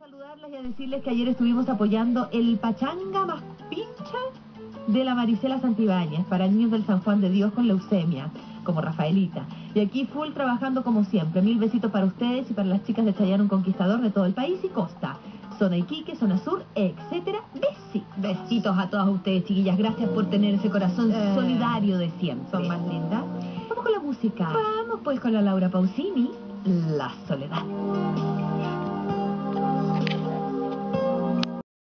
saludarlas y a decirles que ayer estuvimos apoyando el pachanga más pincha de la Marisela Santibáñez para niños del San Juan de Dios con leucemia, como Rafaelita. Y aquí full trabajando como siempre. Mil besitos para ustedes y para las chicas de Chayán, un conquistador de todo el país y costa. Zona Iquique, zona sur, etcétera. Besitos. Besitos a todas ustedes, chiquillas. Gracias por tener ese corazón Eh, solidario de siempre. Son más lindas. Vamos con la música. Vamos pues con la Laura Pausini, La Soledad.